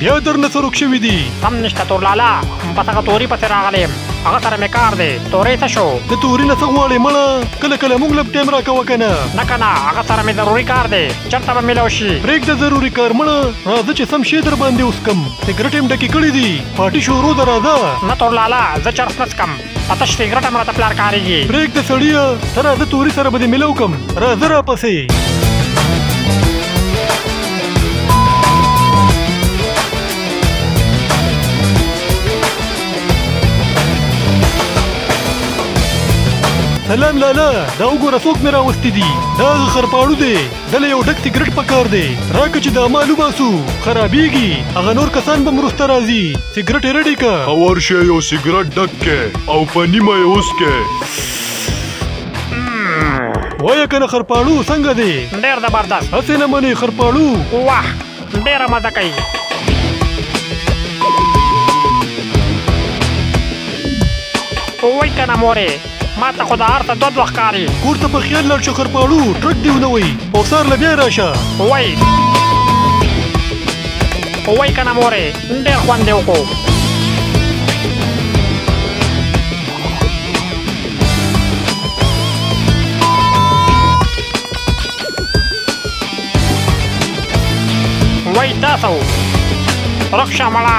بیا درنه څه روک شوي دي کم نشته تورلالا په دغه توري پسې راغلی یم هغه سره مې کار دی تورې څه شو د توري نه څه غواړې مړه کله کله موږ لږ ټایم راکوه که نه نه که نه هغه سره مې ضروري کار دی چېرته به میلاو شي پرېږده ضروري کار مړه راځه چې سم شی در باندې وڅکم سګرټ یم ډکې کړي دي پارټي شروع ده راځه نه تورلالا زه چرس نه څکم پته شته ګرټه مراته پلار کاریږي بریک د سړیا تر راځه توري سره به دې ملو کم راځه را پسې سلام لالا دا وګوره څوک مې راوستي دي دا خرپاړو دی دله یو ډک سیګریټ پکار دی راکه چې دا مالو باسو خرابېږي هغه نور کسان به مرسته راځي سیګریټ یې رډی که او ورشه یو سیګریټ ډک که او په نیمه یې وسکه وایه کنه خرپاړو څنګه دی ډېر زبردست هسې نه منې خرپاړو واه ډېره مزه کوي وای کنه مورې ما ته خو د هر ته دوه دوه ښکاري کور ته په خیال لاړ شه خرپاړو ټرک دې ونه وي او سار له بیا راشه وای وای کنه مورې ډېر خوند یې وکړو وای تاسو رخ شه مړه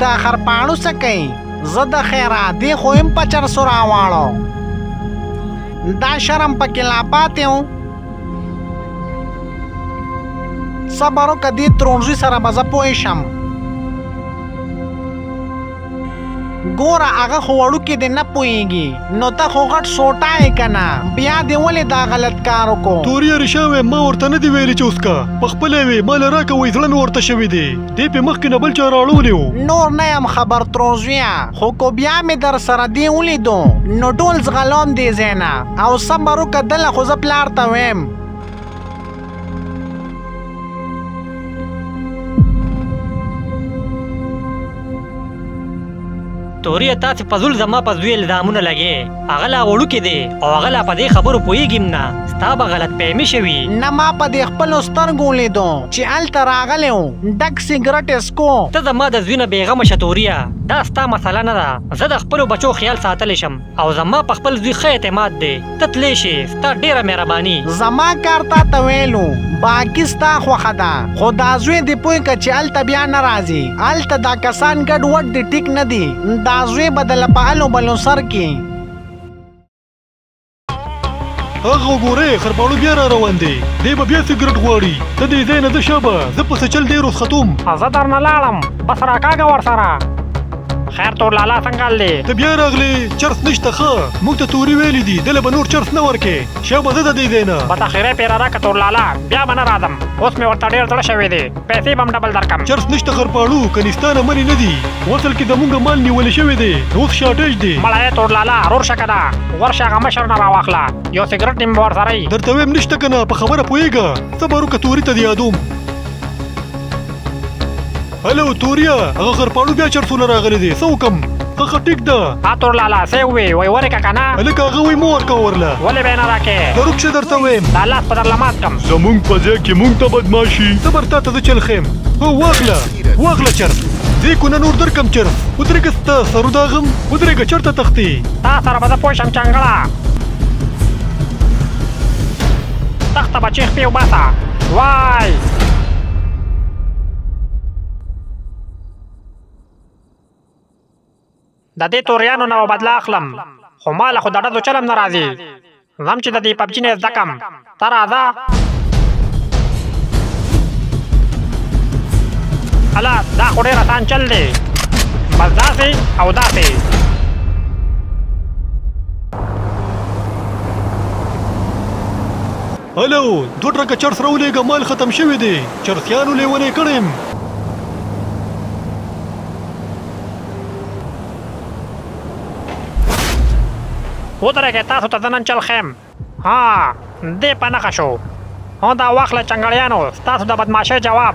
دا خرپاڼو څه کوي زه د خیره دې خو هم په چرسو راواړو دا شرم پکې لا پاتې و صبر وکړه دې ترونژي سره به زه پوه شم ګوره هغه خو وړوکی دی نه پوهېږي نو ته خو غټ سوټا یې که نه بیا دې ولې دا غلط کار وکړو توريه ريشه وې ما ورته نه دي ویلي چې وسکه په خپله وې ما له راکه وای زړه مې ورته شوی دی دې پې مخکې نه بل چا راړولی و نور نه یم خبر تروزویه خو کو بیا مې در سره دې ولیدو نو ټول ځغلوم دې ځای نه او صبر وکړه دله خو زه پلار ته ویم توريه تاسې په زول زما په زوی الزامونه لګې هغه لا وړوکی دی او هغه لا په دې خبرو پوهېږم نه ستا به غلط فهمي شوي نه ما په دې خپلو سترګو ولیدو چې هلته راغلی و ډک سګرټ یې څکو ته زما د زوی نه بېغمه شه توريه دا ستا مسله نه ده زه د خپلو بچو خیال ساتلی شم او زما په خپل زوی ښه اعتماد دی ته تلی شې ستا ډیره مهربانی. زما کار تا ته ویلو باقی ستا خوښه ده خو دا زوی دی پوه که چی هلته بیا نه راځی هلته دا کسان ګډ وډ دی ټیک نه دی دا زوی به دله په الو بلو سر کی اخ وګوره خرباړو بیا را روان دی دی به بیا سګرټ غواړي ته دی ځای نه ځه شابه زه په سچل ډیر وسختوم. زه درنه لاړم بس راکاږه ورسره. خیر تور لالا څنګه حال دی ته بیا راغلی چرس نشته ښه موږ ته توري ویلي دي دله به نور چرس نه ورکې شه به زه د دې ځای نه بس اخیری پیره راکه تور لالا بیا به نه راځم اوس مې ورته ډېر زړه شوی دی پیسې به هم ډبل درکم چرس نشته غرپاړو کنیستانه منې نه دي وصل کې زمونږ مال نیول شوی دی نو اوس شارټیج دی مړی تور لالا رور شه کنه ورشه هغه مشر نه راواخله یو سګرټ نیم به ورسره یي درته ویم نشته کنه په خبره پوهېږه صبر وکړه توري ته دې یادوم هلو توريه هغه خرپاړو بيا چرسونه راغلي دي څه وکم هغه ټیک ده ها تور لالا سه وی وای ورکه کنه هلکه هغه وی مو ورکه ورله ولې به نه راکې دروک شه درته ویم دا لاس په درله مات کم زمونږ په ځای کې مونږ ته بدماشي صبر تا ته زه چل خیم هو واخله واخله چرس دې کو نه نور درکم چرس ودرېږه ستا سرو داغم ودرېږه چرته تختی تا سره به زه پوه شم چنګړه تخته بچې خپې وباسه وای د دې توریانو نه بدلا اخلم خو ما له خو د ډزو چلم نه راځي زم چې د دې پبجي نه زده کم ته راځه هلا دا خو ډېر اسان چل دی بس داسې او داسې هلو دوه ټرکه چرس راوليږه مال ختم شوي دي چرسيانو ليوني کړي يم. ودرېږئ تاسو ته زه نن چل ښيم. ها دی په نښه شو. هو دا واخله چنګړيانو ستاسو د بدمعاشۍ جواب.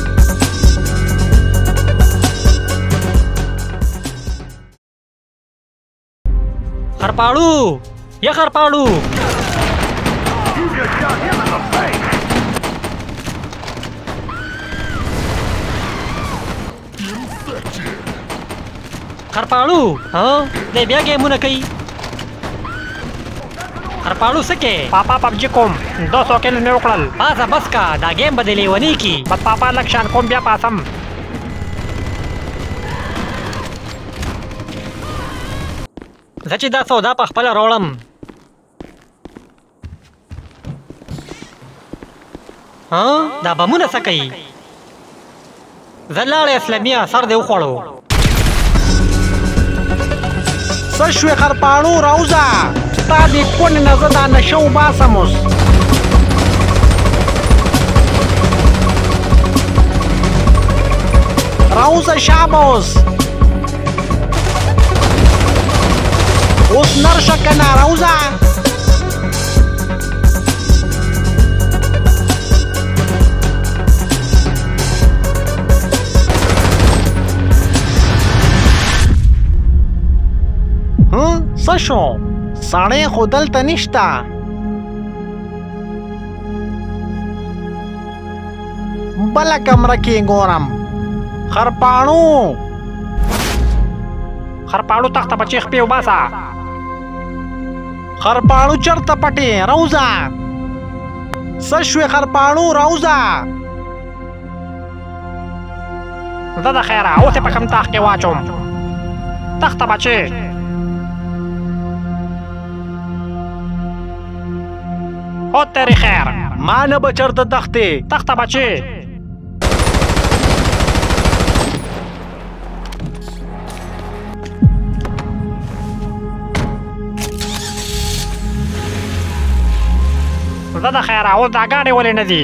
خرپاړو یا خرپاړو خرپاړو ها دی بیا ګیمونه کوي خرپاړو سکه پاپا پبجی کوم 200 کیل مې وکړل پاسه بس کا دا گیم به دلی ونی کی بس پاپا لک شان کوم بیا پاسم زه چې دا سودا په خپل روړم ها دا بمونه څه کوي زلاړې اسلامي اثر دی وخوړو څه شوې خرپاڼو راوځه ستا د کونې نه زه دا نشه وباسم اوس راوځه شابه اوس اوس نر شه که ناره وځه څه شو سړی خو دلته نشته بل کمره کې ګورم خرپاڼو خرپاڼو تخته بچې خپې وباسه خرپاڼو چرته پټې روزه څه شوې خرپاڼو روزه زه د خیره اوس یې په کوم تاخ کې واچوم تخته بچې او تیرې خیر ما نه به چرته تختې تخته بچې زه د خیره اوس دا ګاډې ولې نه دي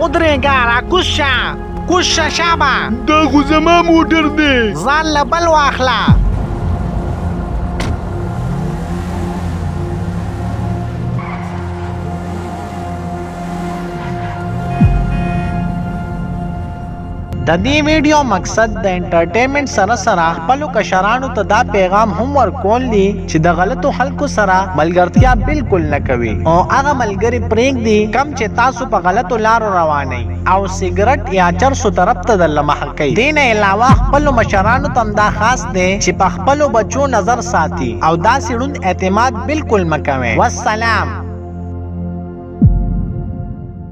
ودرېږه راکوز شه کوز شه شابه دا خو زما موټر دی ځان له بل واخله د دې ویډیو مقصد د انټرټینمنټ سره سره خپل کشرانو ته دا پیغام هم ورکول دي چې د غلطو خلکو سره ملګرتیا بالکل نه کوي او هغه ملګری پریک دي کم چې تاسو په غلطو لارو رواني او سیګریټ یا چرسو طرف ته د لمح کوي دین علاوه خپل مشرانو تم دا خاص دی چې په خپل بچو نظر ساتي او دا سړوند اعتماد بالکل مکوي والسلام